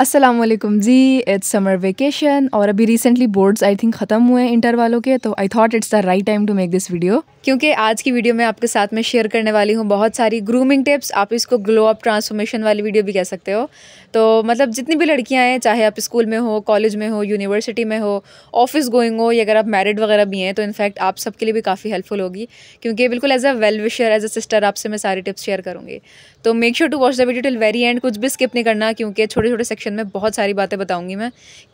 वालेकुम जी it's summer vacation और अभी रिसेंटली बोर्ड्स आई थिंक ख़त्म हुए हैं इंटर वालों के तो I thought it's the right time to make this video क्योंकि आज की वीडियो में आपके साथ में शेयर करने वाली हूँ बहुत सारी ग्रूमिंग टिप्स आप इसको ग्लो अप ट्रांसफॉर्मेशन वाली वीडियो भी कह सकते हो। तो मतलब जितनी भी लड़कियाँ हैं, चाहे आप स्कूल में हो कॉलेज में हो यूनिवर्सिटी में हो ऑफ़िस गोइंग हो, या अगर आप मैरिड वगैरह भी हैं तो इनफैक्ट आप सबके लिए भी काफ़ी हेल्पफुल होगी। क्योंकि बिल्कुल as a well wisher as a sister आपसे मैं सारी टिप्स शेयर करूँगी। तो make sure to watch the video till very end कुछ भी स्किप नहीं करना, क्योंकि छोटे छोटे सेक्शन में बहुत सारी बातें बताऊँगी मैं।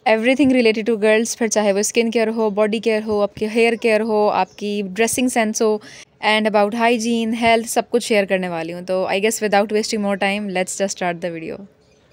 एवरीथिंग रिलेटेड टू गर्ल्स फिर चाहे वो स्किन केयर हो बॉडी केयर हो, आपके हेयर केयर हो, आपकी ड्रेसिंग सेंस हो एंड अबाउट हाइजीन हेल्थ सब कुछ शेयर करने वाली हूँ। तो I guess without wasting more time let's just start the video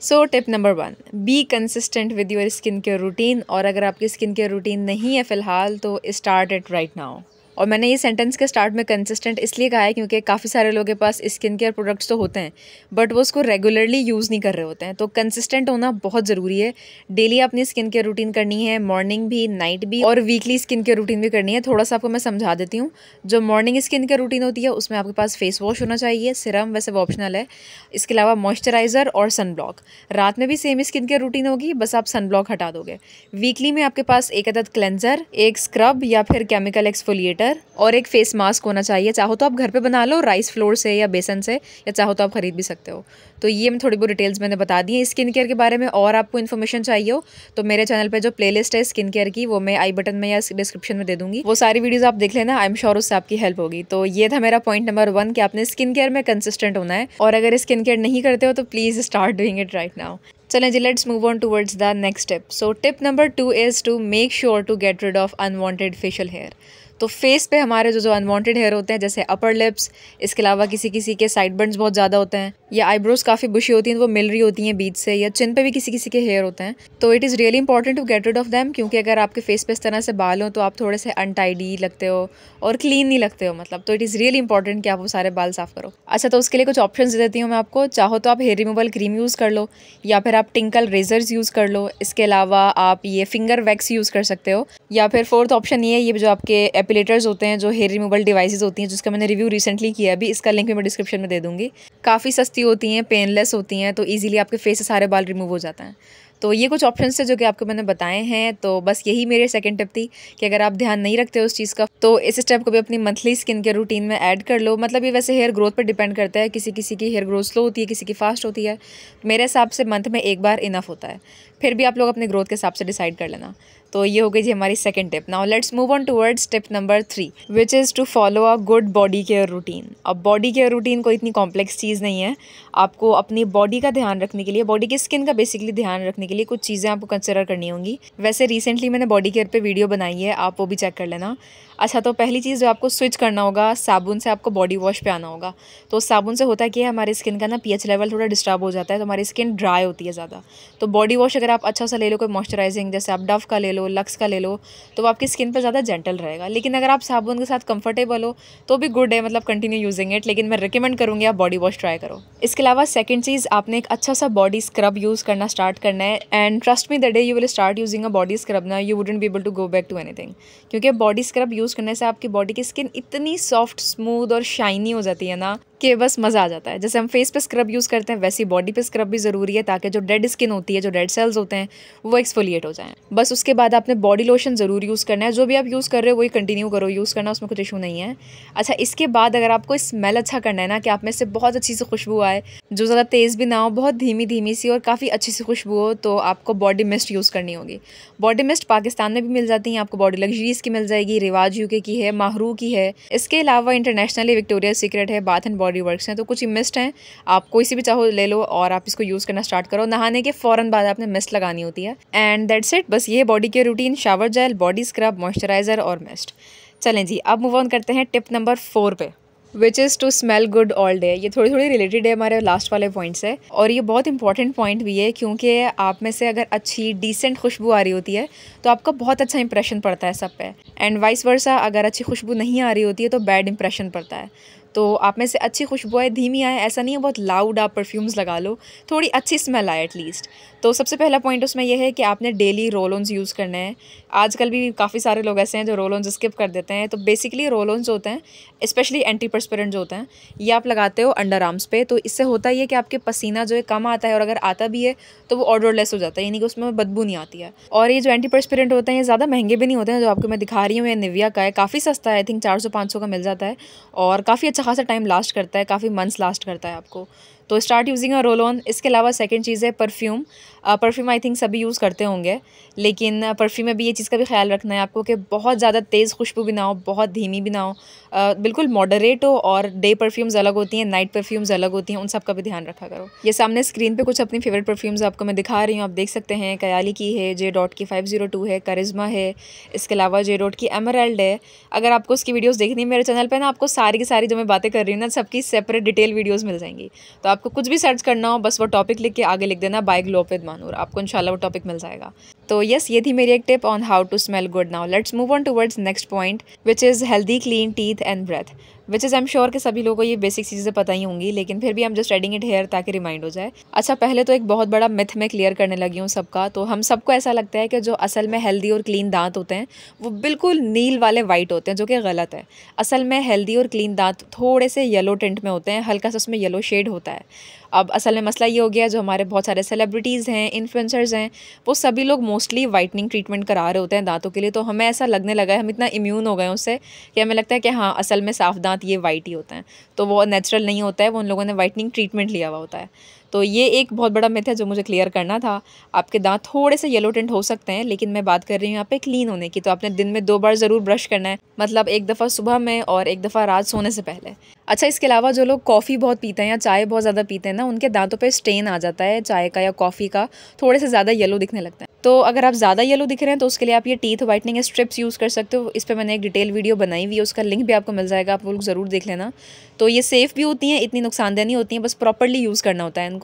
so tip number one be consistent with your skin care routine और अगर आपकी स्किन केयर रूटीन नहीं है फ़िलहाल तो स्टार्ट इट राइट नाउ और मैंने ये सेंटेंस के स्टार्ट में कंसिस्टेंट इसलिए कहा है क्योंकि काफ़ी सारे लोगों के पास स्किन केयर प्रोडक्ट्स तो होते हैं बट वो उसको रेगुलरली यूज़ नहीं कर रहे होते हैं। तो कंसिस्टेंट होना बहुत ज़रूरी है। डेली अपनी स्किन केयर रूटीन करनी है मॉर्निंग भी नाइट भी और वीकली स्किन केयर रूटीन भी करनी है। थोड़ा सा आपको मैं समझा देती हूँ। जो मॉर्निंग स्किन केयर रूटीन होती है, उसमें आपके पास फेस वॉश होना चाहिए सिरम वैसे वो ऑप्शनल है। इसके अलावा मॉइस्चराइज़र और सन ब्लॉक रात में भी सेम स्किन केयर रूटीन होगी, बस आप सन ब्लॉक हटा दोगे। वीकली में आपके पास एक अदद क्लेंजर एक स्क्रब या फिर केमिकल एक्सफोलिएटर और एक फेस फेस मास्क होना चाहिए। चाहो तो आप घर पे बना लो राइस फ्लोर से या बेसन से, या चाहो तो आप ख़रीद भी सकते हो। तो ये मैं थोड़ी बहुत डिटेल्स मैंने बता दी है। स्किन केयर के बारे में और आपको इन्फॉर्मेशन चाहिए हो तो मेरे चैनल पर जो प्लेलिस्ट है स्किन केयर की, वो मैं आई बटन में या डिस्क्रिप्शन में दे दूँगी। वो सारी वीडियोज़ आप देख लेना आई एम श्योर उससे आपकी हेल्प होगी। तो ये था मेरा पॉइंट नंबर वन कि आपने स्किन केयर में कंसिस्टेंट होना है। और अगर स्किन केयर नहीं करते हो तो please start doing it right now चलें जी let's move on towards the next step so tip number two is to make sure to get rid of unwanted facial hair तो फेस पे हमारे जो जो अनवांटेड हेयर होते हैं, जैसे upper lips इसके अलावा किसी किसी के साइड बर्न्स बहुत ज़्यादा होते हैं, या आईब्रोज काफ़ी बुशी होती हैं वो मिल रही होती हैं बीच से, या चिन पे भी किसी किसी के हेयर होते हैं। तो it is really important to get rid of them क्योंकि अगर आपके फेस पे इस तरह से बाल हो तो आप थोड़े से अनटाइडी लगते हो, और क्लीन नहीं लगते हो मतलब। तो इट इज़ रियली इंपॉर्टेंट कि आप वो सारे बाल साफ़ करो। अच्छा तो उसके लिए कुछ ऑप्शन दे देती हूँ मैं आपको। चाहो तो आप हेयर रिमूवल क्रीम यूज़ कर लो, या फिर आप टिंकल रेजर्स यूज़ कर लो। इसके अलावा आप ये फिंगर वैक्स यूज़ कर सकते हो। या फिर फोर्थ ऑप्शन ये ये जो आपके एपिलेटर्स होते हैं, जो हेयर रिमूवल डिवाइसेस होती हैं, जिसका मैंने रिव्यू रिसेंटली किया अभी इसका लिंक भी मैं डिस्क्रिप्शन में दे दूँगी। काफ़ी सस्ती होती हैं पेनलेस होती हैं तो ईजिली आपके फेस से सारे बाल रिमूव हो जाते हैं। तो ये कुछ ऑप्शन थे जो कि आपको मैंने बताए हैं तो बस यही मेरे सेकंड टिप थी कि अगर आप ध्यान नहीं रखते उस चीज़ का तो इस स्टेप को भी अपनी मंथली स्किन के रूटीन में ऐड कर लो। मतलब ये वैसे हेयर ग्रोथ पर डिपेंड करता है किसी किसी की हेयर ग्रोथ स्लो होती है, किसी की फास्ट होती है। मेरे हिसाब से मंथ में एक बार इनफ होता है। फिर भी आप लोग अपने ग्रोथ के हिसाब से डिसाइड कर लेना। तो ये हो गई जी हमारी second tip now let's move on towards tip number three which is to follow a good body care routine अब बॉडी केयर रूटीन कोई इतनी कॉम्प्लेक्स चीज़ नहीं है. आपको अपनी बॉडी का ध्यान रखने के लिए बॉडी की स्किन का बेसिकली ध्यान रखने के लिए कुछ चीज़ें आपको कंसिडर करनी होंगी. वैसे रिसेंटली मैंने बॉडी केयर पर वीडियो बनाई है, आप वो भी चेक कर लेना. अच्छा तो पहली चीज़ जो आपको स्विच करना होगा, साबुन से आपको बॉडी वॉश पे आना होगा। तो साबुन से होता है कि हमारी स्किन का ना पीएच लेवल थोड़ा डिस्टर्ब हो जाता है तो हमारी स्किन ड्राई होती है ज़्यादा। तो बॉडी वॉश अगर आप अच्छा सा ले लो, कोई मॉइस्चराइजिंग जैसे आप डव का ले लो लक्स का ले लो तो आपकी स्किन पर ज़्यादा जेंटल रहेगा। लेकिन अगर आप साबुन के साथ कंफर्टेबल हो तो भी गुड है मतलब कंटिन्यू यूजिंग इट लेकिन मैं रिकमेंड करूँगी आप बॉडी वॉश ट्राई करो। इसके अलावा सेकेंड चीज़, आपने एक अच्छा सा बॉडी स्क्रब यूज़ करना स्टार्ट करना है and trust me the day you will start using a body scrub ना you wouldn't be able to go back to anything क्योंकि बॉडी स्क्रब यूज़ करने से आपकी बॉडी की स्किन इतनी सॉफ्ट स्मूद और शाइनी हो जाती है ना। कि बस मज़ा आ जाता है। जैसे हम फेस पे स्क्रब यूज़ करते हैं, वैसी बॉडी पे स्क्रब भी ज़रूरी है ताकि जो डेड स्किन होती है, जो डेड सेल्स होते हैं, वो एक्सफोलिएट हो जाएँ। बस उसके बाद आपने बॉडी लोशन ज़रूर यूज़ करना है। जो भी आप यूज़ कर रहे हो, वही कंटिन्यू करो यूज़ करना, उसमें कुछ इशू नहीं है। अच्छा इसके बाद अगर आपको स्मेल अच्छा करना है ना, कि आप में से बहुत अच्छी सी खुशबू आए, जो ज़्यादा तेज़ भी ना हो, बहुत धीमी धीमी सी और काफ़ी अच्छी सी खुशबू हो तो आपको बॉडी मिस्ट यूज़ करनी होगी। बॉडी मिस्ट पाकिस्तान में भी मिल जाती हैं, आपको बॉडी लग्जरीज की मिल जाएगी, रिवाज यूके की है, माहरू की है। इसके अलावा इंटरनेशनली विक्टोरिया सीक्रेट है बाथ एंड बॉडी वर्क हैं तो कुछ मिस्ट हैं। आप कोई सी भी चाहो ले लो और आप इसको यूज़ करना स्टार्ट करो। नहाने के फ़ौरन बाद आपने मिस्ट लगानी होती है। एंड दैट्स इट बस ये बॉडी के routine shower gel body scrub moisturiser और मिस्ट चलें जी, अब मूव ऑन करते हैं टिप नंबर फोर पे which is to smell good all day ये थोड़ी थोड़ी रिलेटेड है हमारे लास्ट वाले पॉइंट से। और ये बहुत इंपॉर्टेंट पॉइंट भी है, क्योंकि आप में से अगर अच्छी डिसेंट खुशबू आ रही होती है तो आपका बहुत अच्छा इंप्रेशन पड़ता है सब पे। एंड वाइस वर्सा अगर अच्छी खुशबू नहीं आ रही होती है तो बैड इंप्रेशन पड़ता है। तो आप में से अच्छी खुशबू धीमी आए, ऐसा नहीं है, बहुत लाउड आप परफ्यूम्स लगा लो, थोड़ी अच्छी स्मेल आए एटलीस्ट तो सबसे पहला पॉइंट उसमें यह है कि आपने डेली रोल ऑन्स यूज़ करने हैं. आजकल भी काफ़ी सारे लोग ऐसे हैं जो रोल ऑन्स स्किप कर देते हैं तो बेसिकली रोल ऑन्स होते हैं स्पेशली एंटी परस्पिरेंट जो होते हैं, ये आप लगाते हो अंडर आर्म्स पे तो इससे होता ही है कि आपके पसीना जो है कम आता है और अगर आता भी है तो वो ऑर्डरलेस हो जाता है, यानी कि उसमें बदबू नहीं आती है. और ये जो एंटी परस्पिरेंट होते हैं, ये ज़्यादा महँगे भी नहीं होते हैं, जो आपको मैं दिखा रही हूँ, ये निविया का है, काफ़ी सस्ता है आई थिंक चार सौ का मिल जाता है, और काफ़ी अच्छा खासा टाइम लास्ट करता है काफ़ी मंथ्स लास्ट करता है आपको। तो start using a roll on इसके अलावा सेकेंड चीज़ है परफ्यूम परफ्यूम आई थिंक सभी यूज़ करते होंगे। लेकिन परफ्यूम में भी ये चीज़ का भी ख्याल रखना है आपको कि बहुत ज़्यादा तेज़ खुशबू भी ना हो, बहुत धीमी भी ना हो। बिल्कुल मॉडरेट हो और डे परफ्यूम्स अलग होती हैं नाइट परफ्यूम्स अलग होती हैं, उन सब का भी ध्यान रखा करो। ये सामने स्क्रीन पे कुछ अपनी फेवरेट परफ्यूम्स आपको मैं दिखा रही हूँ। आप देख सकते हैं कयाली की है जे डॉट की फाइव ज़ीरो टू है करिश्मा है, इसके अलावा जे डॉट की एमरल्ड है। अगर आपको उसकी वीडियोज़ देखनी है मेरे चैनल पर ना, आपको सारी की सारी जो मैं बातें कर रही हूँ ना, सबकी सेपरेट डिटेल वीडियोज़ मिल जाएँगी। तो आपको कुछ भी सर्च करना हो, बस वो टॉपिक लिख के आगे लिख देना बाय ग्लोप विद मानूर आपको इनशाला वो टॉपिक मिल जाएगा। तो यस ये थी मेरी एक tip on how to smell good now let's move on towards next point which is healthy clean teeth and breath which is am sure कि सभी लोगों को ये बेसिक चीज़ें पता ही होंगी, लेकिन फिर भी हम जस्ट एडिंग इट हेयर ताकि रिमाइंड हो जाए। अच्छा पहले तो एक बहुत बड़ा मिथ में क्लियर करने लगी हूँ सबका तो हम सबको ऐसा लगता है कि जो असल में हेल्दी और क्लीन दांत होते हैं, वो बिल्कुल नील वाले वाइट होते हैं, जो कि गलत है। असल में हेल्दी और क्लीन दांत थोड़े से येलो टेंट में होते हैं, हल्का सा उसमें येलो शेड होता है। अब असल में मसला ये हो गया जो हमारे बहुत सारे सेलिब्रिटीज़ हैं इन्फ्लुएंसर्स हैं, वो सभी लोग मोस्टली वाइटनिंग ट्रीटमेंट करा रहे होते हैं दांतों के लिए तो हमें ऐसा लगने लगा है, हम इतना इम्यून हो गए उससे कि हमें लगता है कि हाँ असल में साफ़ दांत ये वाइट ही होते हैं। तो वो नेचुरल नहीं होता है, वो उन लोगों ने वाइटनिंग ट्रीटमेंट लिया हुआ होता है। तो ये एक बहुत बड़ा मिथ है जो मुझे क्लियर करना था। आपके दांत थोड़े से येलो टेंट हो सकते हैं, लेकिन मैं बात कर रही हूँ यहाँ पे क्लीन होने की तो आपने दिन में दो बार ज़रूर ब्रश करना है। मतलब एक दफ़ा सुबह में और एक दफ़ा रात सोने से पहले। अच्छा इसके अलावा जो लोग कॉफ़ी बहुत पीते हैं या चाय बहुत ज़्यादा पीते हैं ना, उनके दांतों पर स्टेन आ जाता है, चाय का या कॉफ़ी का, थोड़े से ज़्यादा येलो दिखने लगता है। तो अगर आप ज़्यादा येलो दिख रहे हैं तो उसके लिए आप ये टीथ वाइटनिंग स्ट्रिप्स यूज़ कर सकते हो। इस पर मैंने एक डिटेल वीडियो बनाई हुई है, उसका लिंक भी आपको मिल जाएगा, आप लोग ज़रूर देख लेना। तो ये सेफ़ भी होती हैं, इतनी नुकसानदेह नहीं होती हैं, बस प्रॉपरली यूज़ करना होता है इनको।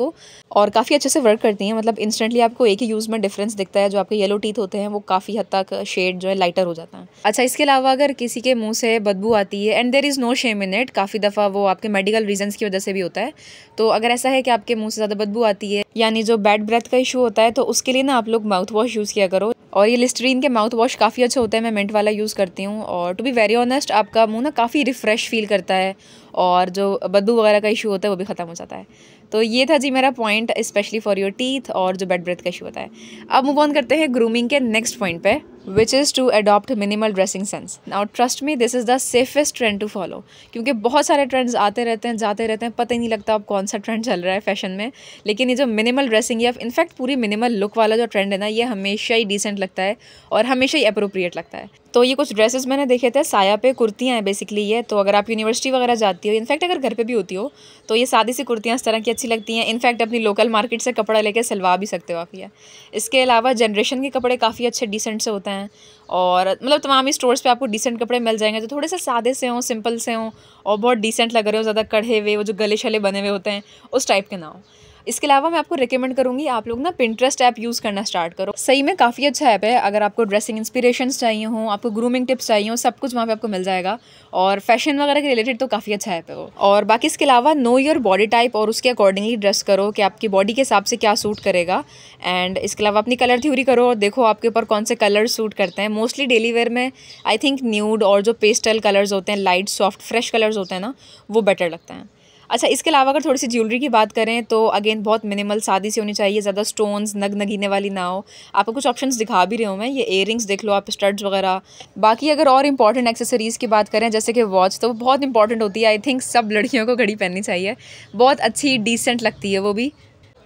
और काफ़ी अच्छे से वर्क करती हैं। मतलब इंस्टेंटली आपको एक ही यूज़ में डिफरेंस दिखता है, जो आपके येलो टीथ होते हैं, वो काफ़ी हद तक शेड जो है लाइटर हो जाता है। अच्छा इसके अलावा अगर किसी के मुँह से बदबू आती है and there is no shame in it काफ़ी दफ़ा वो आपके मेडिकल रीजन की वजह से भी होता है तो अगर ऐसा है कि आपके मुँह से ज़्यादा बदबू आती है यानी जो बैड ब्रेथ का इशू होता है तो उसके लिए ना आप लोग माउथ वॉश यूज़ किया करो। और ये लिस्ट्रीन के माउथ वॉश काफ़ी अच्छे होता है, मैं मिंट वाला यूज़ करती हूँ। और टू बी वेरी ऑनेस्ट आपका मुँह ना काफ़ी रिफ़्रेश फील करता है। और जो बदबू वगैरह का इशू होता है, वो भी ख़त्म हो जाता है। तो ये था जी मेरा point specially for your teeth और जो बेड ब्रेथ का इशू होता है। अब मूव ऑन करते हैं ग्रूमिंग के नेक्स्ट पॉइंट पे। Which is to adopt minimal dressing sense now trust me this is the safest trend to follow क्योंकि बहुत सारे ट्रेंड्स आते रहते हैं, जाते रहते हैं, पता ही नहीं लगता अब कौन सा ट्रेंड चल रहा है फ़ैशन में। लेकिन ये जो मिनिमल ड्रेसिंग या इनफैक्ट पूरी मिनिमल लुक वाला जो ट्रेंड है ना, ये हमेशा ही डिसेंट लगता है और हमेशा ही अप्रोप्रिएट लगता है। तो ये कुछ ड्रेसेस मैंने देखे थे, साया पे कुर्तियाँ हैं बेसिकली ये तो अगर आप यूनिवर्सिटी वगैरह जाती हो इनफैक्ट अगर घर पे भी होती हो तो ये सादी सी कुर्तियाँ इस तरह की अच्छी लगती हैं। इनफैक्ट अपनी लोकल मार्केट से कपड़ा लेके सिलवा भी सकते हो आप ये। इसके अलावा जनरेशन के कपड़े काफ़ी अच्छे डिसेंट से होते हैं, और मतलब तमाम ही स्टोर्स पे आपको डिसेंट कपड़े मिल जाएँगे, जो थोड़े से सादे से हों सिंपल से हों, और बहुत डिसेंट लग रहे हो, ज़्यादा कढ़े हुए, वो जो गले शले बने हुए होते हैं, उस टाइप के ना हो। इसके अलावा मैं आपको रिकमेंड करूँगी, आप लोग ना पिंट्रेस्ट ऐप यूज़ करना स्टार्ट करो। सही में काफ़ी अच्छा ऐप है, अगर आपको ड्रेसिंग इंस्पिरेशन चाहिए हो, आपको ग्रूमिंग टिप्स चाहिए हो, सब कुछ वहाँ पे आपको मिल जाएगा। और फ़ैशन वगैरह के रिलेटेड तो काफ़ी अच्छा ऐप है वो। और बाकी इसके अलावा नो योर बॉडी टाइप और उसके अकॉर्डिंगली ड्रेस करो कि आपकी बॉडी के हिसाब से क्या सूट करेगा। एंड इसके अलावा अपनी कलर थ्योरी करो और देखो आपके ऊपर कौन से कलर सूट करते हैं। मोस्टली डेली वेयर में आई थिंक न्यूड और जो पेस्टल कलर्स होते हैं लाइट सॉफ्ट फ्रेश कलर्स होते हैं ना, वो बेटर लगते हैं। अच्छा इसके अलावा अगर थोड़ी सी ज्वेलरी की बात करें तो अगेन बहुत मिनिमल सादी सी होनी चाहिए, ज़्यादा स्टोन्स नग नगीने वाली ना हो। आपको कुछ ऑप्शंस दिखा भी रही हूँ मैं, ये इयर देख लो आप स्टड्स वगैरह। बाकी अगर और इंपॉर्टेंट एक्सेसरीज़ की बात करें, जैसे कि वॉच तो वो बहुत इंपॉर्टेंट होती है आई थिंक सब लड़कियों को घड़ी पहननी चाहिए। बहुत अच्छी डिसेंट लगती है वो भी।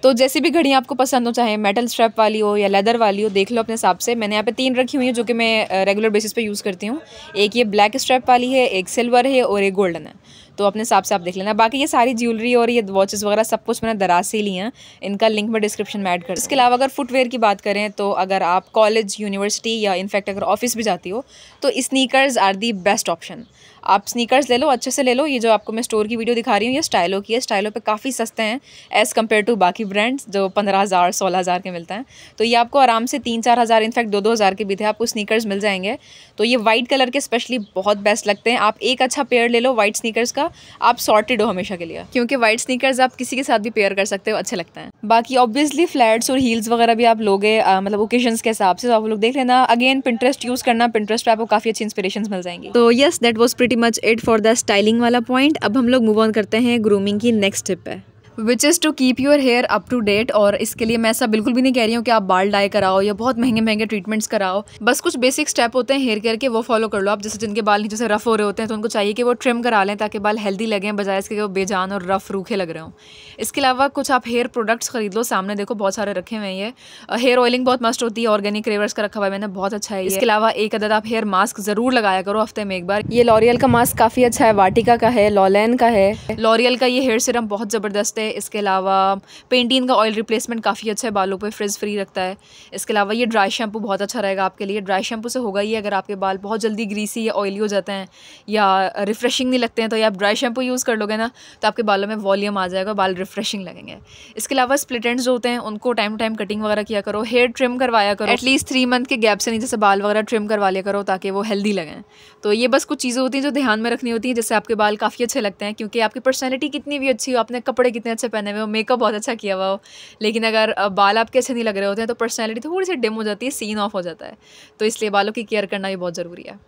तो जैसी भी घड़ी आपको पसंद हो, चाहे मेटल स्ट्रैप वाली हो या लेदर वाली हो, देख लो अपने हिसाब से। मैंने यहाँ पे तीन रखी हुई है, जो कि मैं रेगुलर बेसिस पे यूज़ करती हूँ। एक ये ब्लैक स्ट्रैप वाली है, एक सिल्वर है और एक गोल्डन है। तो अपने हिसाब से आप देख लेना। बाकी ये सारी ज्वेलरी और ये वॉचेस वगैरह सब कुछ मैंने दराज से लिए हैं। इनका लिंक मैं डिस्क्रिप्शन में ऐड कर इसके अलावा अगर फुटवेयर की बात करें तो अगर आप कॉलेज यूनिवर्सिटी या इनफैक्ट अगर ऑफ़िस भी जाती हो तो sneakers are the best option आप स्नीकर्स ले लो, अच्छे से ले लो। ये जो आपको मैं स्टोर की वीडियो दिखा रही हूँ, ये स्टाइलो की है। स्टाइलो पे काफ़ी सस्ते हैं एज़ कंपेयर टू बाकी ब्रांड्स जो पंद्रह हज़ार, सोलह हज़ार के मिलते हैं। तो ये आपको आराम से तीन चार हज़ार इनफैक्ट दो दो हज़ार के भी थे। आपको स्नीकर्स मिल जाएँगे। तो ये वाइट कलर के स्पेशली बहुत बेस्ट लगते हैं। आप एक अच्छा पेयर ले लो वाइट स्नीकर्स का, आप सॉर्टेड हो हमेशा के लिए। क्योंकि वाइट स्नीकर्स आप किसी के साथ भी पेयर कर सकते हो, अच्छे लगते हैं। बाकी ऑब्वियसली फ्लैट्स और हील्स वगैरह भी आप लोगे मतलब ओकेजन के हिसाब से तो आप लोग देख लेना। अगेन पिंट्रेस्ट यूज़ करना पिंट्रेस्ट पर आपको काफ़ी अच्छी इंस्पिरेशन मिल जाएँगी। तो yes that was pretty much it for the styling वाला पॉइंट अब हम लोग मूव ऑन करते हैं ग्रूमिंग की नेक्स्ट टिप है which is to keep your hair up to date और इसके लिए मैं ऐसा बिल्कुल भी नहीं कह रही हूँ कि आप बाल डाई कराओ या बहुत महँगे महँगे ट्रीटमेंट्स कराओ। बस कुछ बेसिक स्टेप होते हैं हेयर केयर के, वो फॉलो कर लो। आप जैसे जिनके बाल नीचे से रफ हो रहे होते हैं तो उनको चाहिए कि वो ट्रिम करा लें ताकि बाल हेल्दी लगें, बजाय इसके वो बेजान और रफ रूखे लग रहे हों। इसके अलावा कुछ आप हेयर प्रोडक्ट्स खरीद लो। सामने देखो बहुत सारे रखे हुए हैं ये। हेयर ऑयलिंग बहुत मस्ट होती है। ऑर्गेनिक रेवर्स का रखा हुआ है मैंने, बहुत अच्छा है इसके अलावा एक अदद आप हेयर मास्क ज़रूर लगाया करो हफ़्ते में एक बार। ये लॉरियल का मास्क काफ़ी अच्छा है। वाटिका का है लॉलैन का है। लॉरियल का ये हेयर सिरम बहुत ज़बरदस्त है। इसके अलावा पेंटीन का ऑयल रिप्लेसमेंट काफ़ी अच्छा है, बालों पे फ्रिज फ्री रखता है। इसके अलावा ये ड्राई शैम्पू बहुत अच्छा रहेगा आपके लिए। ड्राई शैम्पू से होगा ही अगर आपके बाल बहुत जल्दी ग्रीसी या ऑयली हो जाते हैं या रिफ्रेशिंग नहीं लगते हैं तो ये आप ड्राई शैम्पू यूज़ कर लोगे ना तो आपके बालों में वॉल्यूम आ जाएगा बाल रिफ्रेशिंग लगेंगे। इसके अलावा स्प्लिट जो होते हैं, उनको टाइम टू टाइम कटिंग वगैरह किया करो। हेयर ट्रिम करवाया करो। एटलीस्ट थ्री मंथ के गैप से नीचे से बाल वगैरह ट्रिम करवा लिया करो, ताकि वो हेल्दी लगें। तो ये बस कुछ चीज़ें होती हैं जो ध्यान में रखनी होती हैं, जिससे आपके बाल काफ़ी अच्छे लगते हैं, क्योंकि आपकी पर्सनैलिटी कितनी भी अच्छी हो आपने कपड़े कितने अच्छे पहने हुए हो मेकअप बहुत अच्छा किया हुआ हो, लेकिन अगर बाल आपके अच्छे नहीं लग रहे होते हैं तो पर्सनैलिटी थोड़ी सी डिम हो जाती है सीन ऑफ़ हो जाता है। तो इसलिए बालों की केयर करना भी बहुत ज़रूरी है।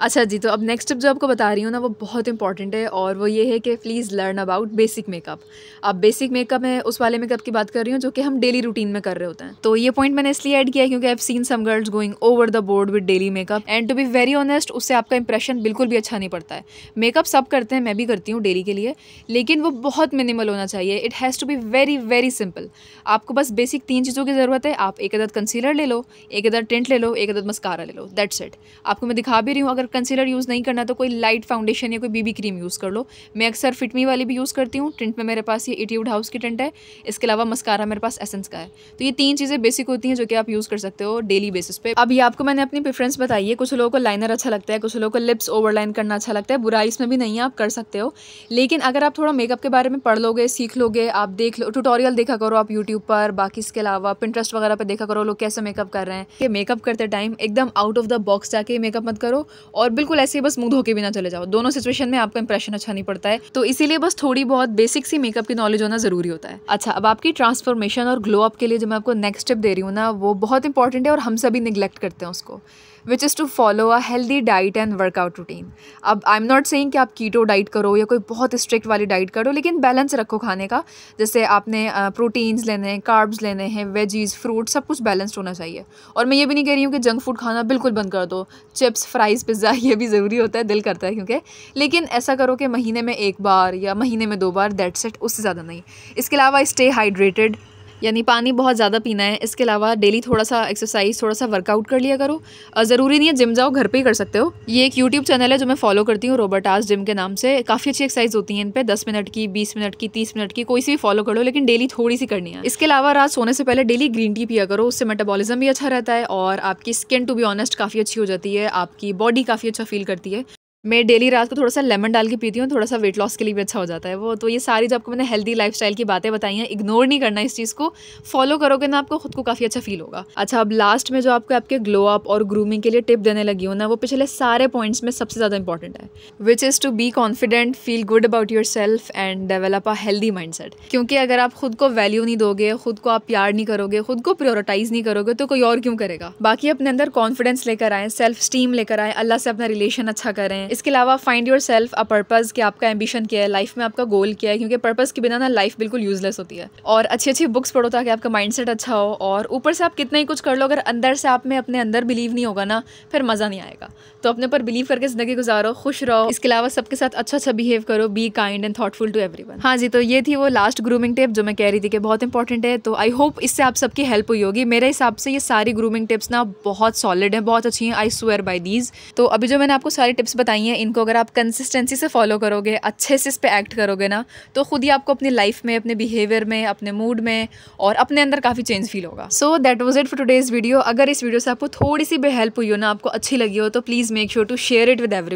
अच्छा जी तो अब नेक्स्ट स्टेप जो आपको बता रही हूँ ना, वो बहुत इंपॉर्टेंट है और वो ये है कि please learn about basic makeup अब बेसिक मेकअप में, उस वाले मेकअप की बात कर रही हूँ जो कि हम डेली रूटीन में कर रहे होते हैं। तो ये पॉइंट मैंने इसलिए ऐड किया क्योंकि I seen some girls going over the board with daily makeup and to be very honest उससे आपका इंप्रेशन बिल्कुल भी अच्छा नहीं पड़ता है। मेकअप सब करते हैं, मैं भी करती हूँ डेली के लिए, लेकिन वो बहुत मिनिमल होना चाहिए। It has to be very very simple आपको बस बेसिक तीन चीज़ों की ज़रूरत है। आप एक अदद कंसीलर ले लो, एक अदद टेंट ले लो, एक अदद मस्कारा ले लो दैट्स इट आपको मैं दिखा भी रही हूँ, अगर कंसीलर यूज़ नहीं करना तो कोई लाइट फाउंडेशन या कोई बीबी क्रीम यूज़ कर लो। मैं अक्सर फिटमी वाली भी यूज़ करती हूँ। टेंट में मेरे पास ये इट्यूड हाउस की टेंट है। इसके अलावा मस्कारा मेरे पास एसेंस का है। तो ये तीन चीज़ें बेसिक होती हैं जो कि आप यूज़ कर सकते हो डेली बेसिस पे। अब ये आपको मैंने अपनी प्रेफरेंस बताई है। कुछ लोगों को लाइनर अच्छा लगता है, कुछ लोगों को लिप्स ओवरलाइन करना अच्छा लगता है। बुराई इसमें भी नहीं है आप कर सकते हो। लेकिन अगर आप थोड़ा मेकअप के बारे में पढ़ लोगे, सीख लोगे, आप देख लो ट्यूटोरियल देखा करो आप यूट्यूब पर, बाकी इसके अलावा पिंट्रस्ट वगैरह पर देखा करो, लोग कैसे मेकअप कर रहे हैं। कि मेकअप करते टाइम एकदम आउट ऑफ़ द बॉक्स जाके मेकअप मत करो। और बिल्कुल ऐसे ही बस मुँह धो के भी ना चले जाओ। दोनों सिचुएशन में आपका इंप्रेशन अच्छा नहीं पड़ता है। तो इसीलिए बस थोड़ी बहुत बेसिक सी मेकअप की नॉलेज होना ज़रूरी होता है। अच्छा अब आपकी ट्रांसफॉर्मेशन और ग्लो अप के लिए जो मैं आपको नेक्स्ट स्टेप दे रही हूँ ना, वो बहुत इंपॉर्टेंट है और हम सभी निगलेक्ट करते हैं उसको। Which is to follow a healthy diet and workout routine अब आई एम नॉट सेइंग कि आप कीटो डाइट करो या कोई बहुत स्ट्रिक्ट वाली डाइट करो, लेकिन बैलेंस रखो खाने का। जैसे आपने प्रोटीन्स लेने हैं कार्ब्स लेने हैं वेजीज फ्रूट सब कुछ बैलेंस्ड होना चाहिए। और मैं ये भी नहीं कह रही हूँ कि जंक फ़ूड खाना बिल्कुल बंद कर दो। चिप्स फ्राइज़ पिज़्ज़ा ये भी ज़रूरी होता है, दिल करता है क्योंकि। लेकिन ऐसा करो कि महीने में एक बार या महीने में दो बार दैट सेट उससे ज़्यादा नहीं। इसके अलावा स्टे हाइड्रेटेड यानी पानी बहुत ज़्यादा पीना है। इसके अलावा डेली थोड़ा सा एक्सरसाइज थोड़ा सा वर्कआउट कर लिया करो। ज़रूरी नहीं है जिम जाओ, घर पे ही कर सकते हो। ये एक यूट्यूब चैनल है जो मैं फॉलो करती हूँ रोबर्ट आज जिम के नाम से। काफ़ी अच्छी एक्सरसाइज होती है इन पर दस मिनट की, बीस मिनट की, तीस मिनट की, कोई सी भी फॉलो कर लो लेकिन डेली थोड़ी सी करनी है। इसके अलावा रात सोने से पहले डेली ग्रीन टी पिया करो, उससे मेटाबॉलिज्म भी अच्छा रहता है और आपकी स्किन टू बी ऑनेस्ट काफ़ी अच्छी हो जाती है, आपकी बॉडी काफ़ी अच्छा फील करती है। मैं डेली रात को थोड़ा सा लेमन डाल के पीती हूँ, थोड़ा सा वेट लॉस के लिए भी अच्छा हो जाता है वो। तो ये सारी जो आपको मैंने हेल्दी लाइफ की बातें बताई हैं इग्नोर नहीं करना इस चीज़ को। फॉलो करोगे ना आपको, खुद को काफ़ी अच्छा फील होगा। अच्छा अब लास्ट में जो आपको आपके ग्लो अप और ग्रूमिंग के लिए टिप देने लगी हूँ ना, वो पिछले सारे पॉइंट्स में सबसे ज़्यादा इंपॉर्टेंट है which is to be confident feel good about yourself and develop a healthy mind क्योंकि अगर आप खुद को वैल्यू नहीं दोगे, खुद को आप प्यार नहीं करोगे, खुद को प्रियोरिटाइज नहीं करोगे तो कोई और क्यों करेगा? बाकी अपने अंदर कॉन्फिडेंस लेकर आए सेल्फ स्टीम लेकर आए, अल्लाह से अपना रिलेशन अच्छा करें इसके अलावा find your self a purpose कि आपका एम्बिशन क्या है लाइफ में आपका गोल क्या है, क्योंकि पर्पज़ के बिना ना लाइफ बिल्कुल यूजलेस होती है। और अच्छी अच्छी बुक्स पढ़ो ताकि आपका माइंड अच्छा हो, और ऊपर से आप कितना ही कुछ कर लो, अगर अंदर से आप में अपने अंदर बिलीव नहीं होगा ना, फिर मज़ा नहीं आएगा। तो अपने पर बिलीव करके ज़िंदगी गुजारो, खुश रहो। इसके अलावा सबके साथ अच्छा अच्छा बिहेव करो be kind and thoughtful to every हाँ जी तो ये थी वो लास्ट ग्रूमिंग टिप जो मैं कह रही थी कि बहुत इंपॉर्टेंट है तो आई होप इससे आप सबकी हेल्प हुई होगी। मेरे हिसाब से ये सारी ग्रूमिंग टिप्स ना बहुत सॉलिड है, बहुत अच्छी हैं आई स्वेयर बाई दीज तो अभी जो मैंने आपको सारी टिप्स बताई हैं, इनको अगर आप कंसिस्टेंसी से फॉलो करोगे, अच्छे से इस पर एक्ट करोगे ना तो खुद ही आपको अपनी लाइफ में, अपने बिहेवियर में, अपने मूड में और अपने अंदर काफ़ी चेंज फील होगा। So that was it for today's video अगर इस वीडियो से आपको थोड़ी सी भी हेल्प हुई हो ना, आपको अच्छी लगी हो तो please make sure to share it with every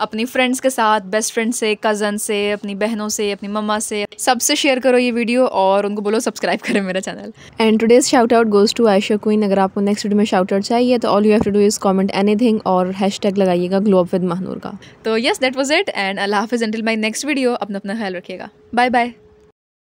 अपनी फ्रेंड्स के साथ बेस्ट फ्रेंड से कज़न से, अपनी बहनों से, अपनी मम्मा से, सबसे शेयर करो ये वीडियो और उनको बोलो सब्सक्राइब करें मेरा channel and today's shout out goes to Ayesha queen अगर आपको नेक्स्ट वीडियो में शाउट आउट चाहिए तो all you have to do is comment anything और हैशटैग लगाइएगा ग्लोब विद महनूर का। तो yes that was it and अल्लाह हाफिज़ अंटिल माई नेक्स्ट वीडियो अपना अपना ख्याल रखिएगा। Bye bye